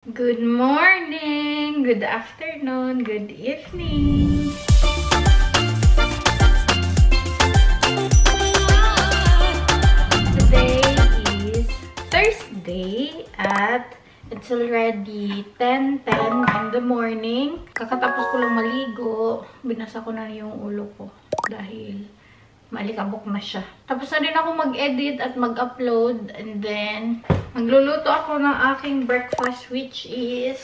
Good morning, good afternoon, good evening. Today is Thursday at it's already 10.10 in the morning. Kakatapos ko lang maligo, binasa ko na yung ulo ko dahil malikabok na siya. Tapos na din ako mag-edit at mag-upload and then magluluto ako ng aking breakfast which is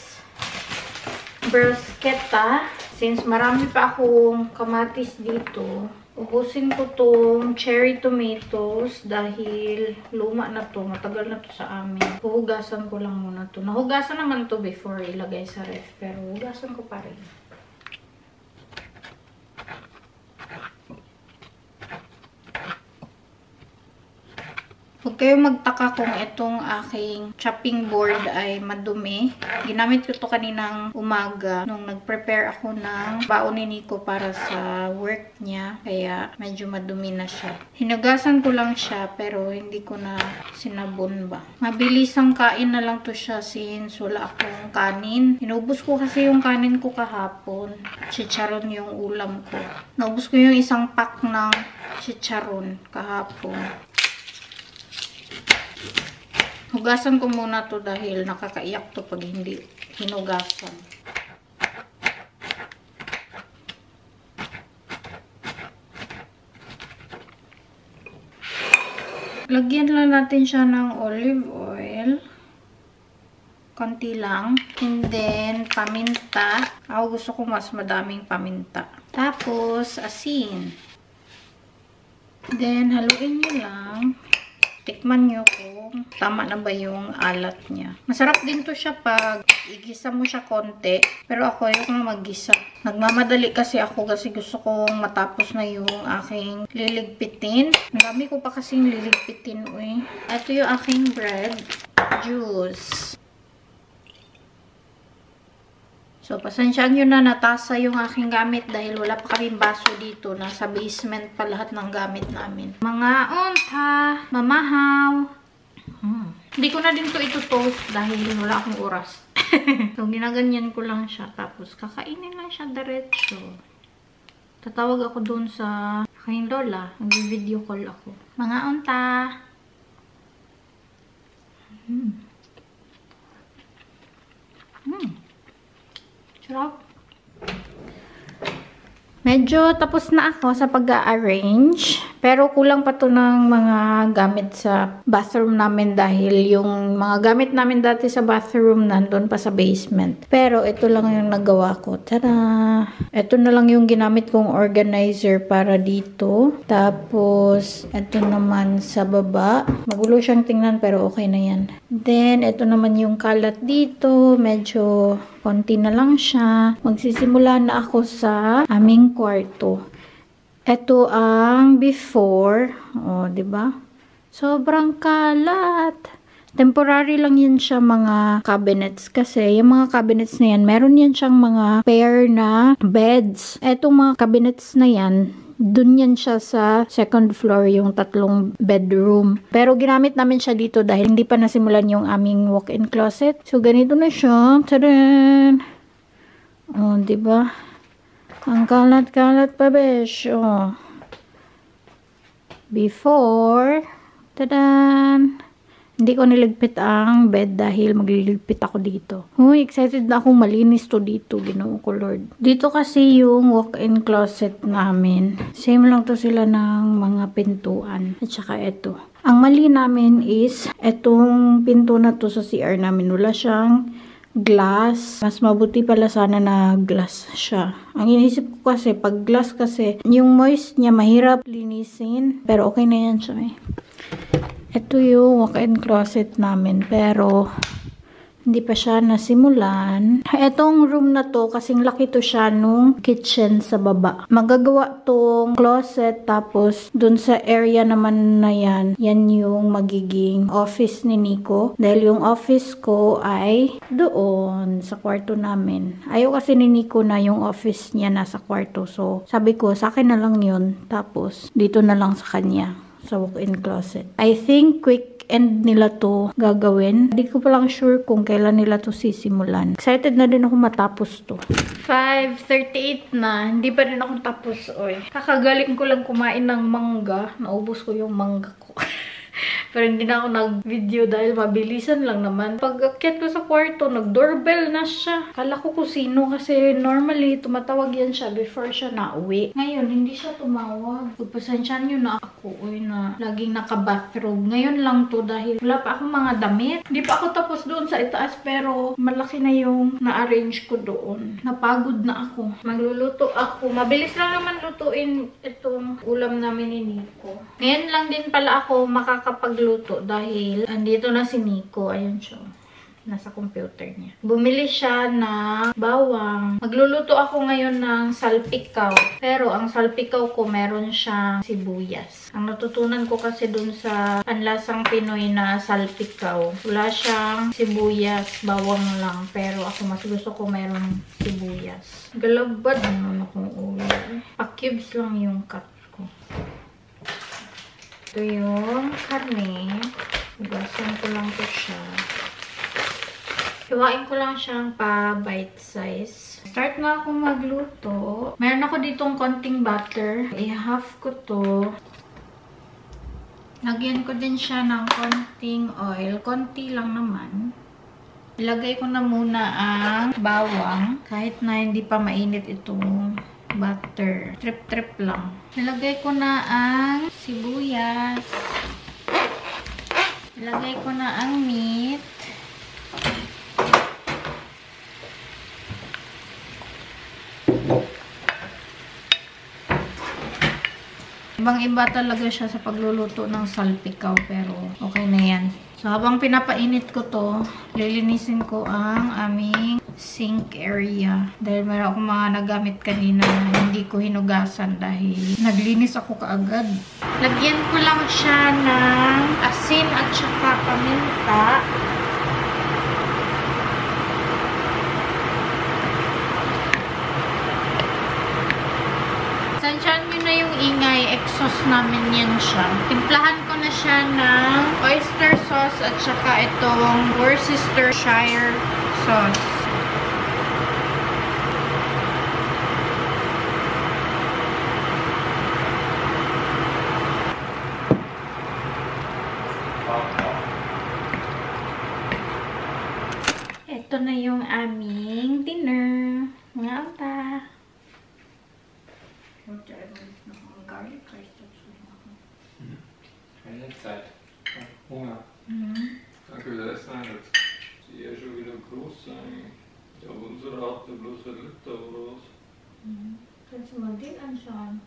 bruschetta. Since marami pa akong kamatis dito, ubusin ko tong cherry tomatoes dahil luma na to. Matagal na to sa amin. Huhugasan ko lang muna to. Nahugasan naman to before ilagay sa ref pero hugasan ko pa rin. Huwag kayong magtaka kung itong aking chopping board ay madumi. Ginamit ko to kaninang umaga nung nag-prepare ako ng baon ni Nico para sa work niya. Kaya medyo madumi na siya. Hinugasan ko lang siya pero hindi ko na sinabon ba. Mabilis ang kain na lang to siya since wala akong kanin. Inubos ko kasi yung kanin ko kahapon. Chicharon yung ulam ko. Naubos ko yung isang pack ng chicharon kahapon. Hugasan ko muna to dahil nakakaiyak to pag hindi hinugasan. Lagyan lang natin siya ng olive oil. Konti lang. And then, paminta. Ako gusto ko mas madaming paminta. Tapos, asin. Then, haluin nyo lang. Tikman nyo kung tama na ba yung alat niya. Masarap din to siya pag igisa mo siya konti. Pero ako, na maggisa. Nagmamadali kasi ako kasi gusto kong matapos na yung aking liligpitin. Ang dami ko pa kasing liligpitin, uy. Ito yung aking bread. Juice. So, pasensyaan nyo na natasa yung aking gamit dahil wala pa kaming baso dito. Nasa basement pa lahat ng gamit namin. Mga unta, mamahaw. Hmm. Hindi ko na din to ito toast dahil wala akong oras. so, ginaganyan ko lang siya. Tapos, kakainin lang siya diretso. Tatawag ako doon sa aking lola. Nag-video call ako. Mga unta. Hmm. Hmm. Sarap. Medyo tapos na ako sa pag-arrange. Pero kulang pa to ng mga gamit sa bathroom namin dahil yung mga gamit namin dati sa bathroom nandun pa sa basement. Pero ito lang yung nagawa ko. Tada! Ito na lang yung ginamit kong organizer para dito. Tapos, ito naman sa baba. Magulo siyang tingnan pero okay na yan. Then, ito naman yung kalat dito. Medyo konti na lang siya. Magsisimula na ako sa aming kwarto. Ito ang before. O, oh, ba? Sobrang kalat. Temporary lang yan siya mga cabinets kasi yung mga cabinets na yan, meron yan siyang mga pair na beds. Etong mga cabinets na yan, dun yan siya sa second floor, yung tatlong bedroom. Pero ginamit namin siya dito dahil hindi pa nasimulan yung aming walk-in closet. So, ganito na siya. Tadaan! O, oh, di ba? Ang kalat-kalat pa, besh. Oh. Before, tadan! Hindi ko niligpit ang bed dahil magliligpit ako dito. Huy, excited na akong malinis to dito. Ginoo ko, Lord. Dito kasi yung walk-in closet namin. Same lang to sila ng mga pintuan. At saka ito. Ang mali namin is, etong pinto na to sa CR namin. Wala siyang glass. Mas mabuti pala sana na glass siya. Ang inisip ko kasi, pag glass kasi, yung moist niya mahirap linisin. Pero okay na yan siya eh. Ito yung walk-in closet namin. Pero, hindi pa siya nasimulan. Etong room na to, kasing laki to siya nung kitchen sa baba. Magagawa tong closet, tapos dun sa area naman na yan, yan yung magiging office ni Nico. Dahil yung office ko ay doon sa kwarto namin. Ayaw kasi ni Nico na yung office niya nasa kwarto. So, sabi ko, sa akin na lang yun. Tapos, dito na lang sa kanya. Sa walk-in closet. I think quick end nila to gagawin. Hindi ko pa lang sure kung kailan nila to sisimulan. Excited na din ako matapos to. 5.38 na. Hindi pa rin ako tapos, oy. Kakagaling ko lang kumain ng mangga. Naubos ko yung mangga ko. Pero hindi na ako nag-video dahil mabilisan lang naman. Pag akyat ko sa kwarto, nag-doorbell na siya. Kala ko kung sino kasi normally tumatawag yan siya before siya nauwi. Ngayon, hindi siya tumawag. Pagpasensyan nyo na ako, uy, na laging naka-bathrobe. Ngayon lang to dahil wala pa akong mga damit. Hindi pa ako tapos doon sa itaas pero malaki na yung na-arrange ko doon. Napagod na ako. Magluluto ako. Mabilis lang naman lutuin itong ulam namin ni Nico. Ngayon lang din pala ako makakapagluto dahil andito na si Nico. Ayun siya. Nasa computer niya. Bumili siya ng bawang. Magluluto ako ngayon ng salpikaw. Pero ang salpikaw ko meron siyang sibuyas. Ang natutunan ko kasi dun sa panlasang Pinoy na salpikaw. Wala siyang sibuyas, bawang lang. Pero ako mas gusto ko meron sibuyas. Galabad naman akong ulo. Pa-cubes lang yung cut. Ito yung karne. Ugasan ko lang to siya. Hiwain ko lang siyang pa bite size. Start na akong magluto. Meron ako ditong konting butter. I-half ko to. Lagyan ko din siya ng konting oil. Konti lang naman. Ilagay ko na muna ang bawang. Kahit na hindi pa mainit itong butter. Trip-trip lang. Ilagay ko na ang sibuyas. Ilagay ko na ang meat. Ibang iba talaga siya sa pagluluto ng salpikaw pero okay na yan. So habang pinapainit ko to, lilinisin ko ang aming sink area. Dahil meron akong mga nagamit kanina na hindi ko hinugasan dahil naglinis ako kaagad. Lagyan ko lang siya ng asin at saka paminta. Sansyan nyo na yung ingay, exhaust namin yan siya. Timplahan ko na siya ng oyster sauce at saka itong Worcestershire sauce. Zeit. Hunger. Mhm. Danke für das Essen. Jetzt die ja schon wieder groß sein. Ja, unsere hat ja bloß ein Liter oder was? Kannst du mal den anschauen?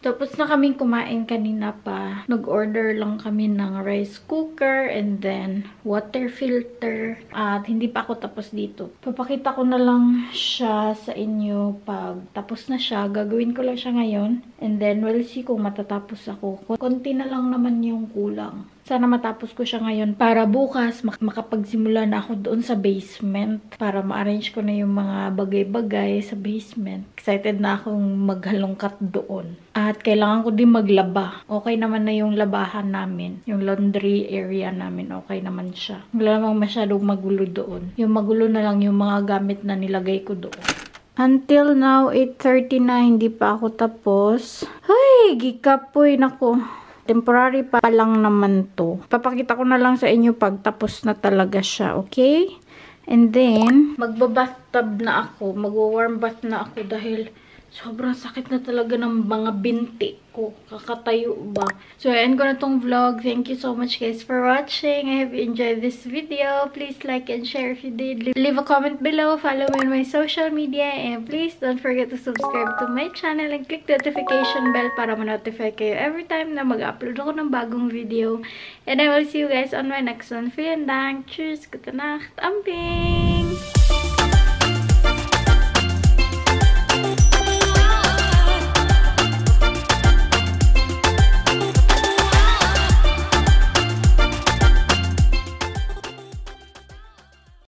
Tapos na kaming kumain kanina pa. Nag-order lang kami ng rice cooker and then water filter. At hindi pa ako tapos dito. Papakita ko na lang siya sa inyo pag tapos na siya. Gagawin ko lang siya ngayon. And then we'll see kung matatapos ako. Konti na lang naman yung kulang. Sana matapos ko siya ngayon para bukas mak- makapagsimula na ako doon sa basement para ma-arrange ko na yung mga bagay-bagay sa basement. Excited na akong maghalongkat doon. At kailangan ko din maglaba. Okay naman na yung labahan namin. Yung laundry area namin, okay naman siya. Wala namang masyadong magulo doon. Yung magulo na lang yung mga gamit na nilagay ko doon. Until now, 8.30 na, hindi pa ako tapos. Ay, gikapoy, nako. Temporary pa lang naman to. Papakita ko na lang sa inyo pag tapos na talaga siya, okay? And then, magbabathtub na ako. Magwa-warm bath na ako dahil sobrang sakit na talaga ng mga binti ko. Kakatayo ba? So, ayan ko na tong vlog. Thank you so much guys for watching. I hope you enjoyed this video. Please like and share if you did. Leave a comment below. Follow me on my social media. And please don't forget to subscribe to my channel and click the notification bell para ma-notify kayo every time na mag-upload ako ng bagong video. And I will see you guys on my next one. Vielen Dank. Tschüss. Gute Nacht. Amping.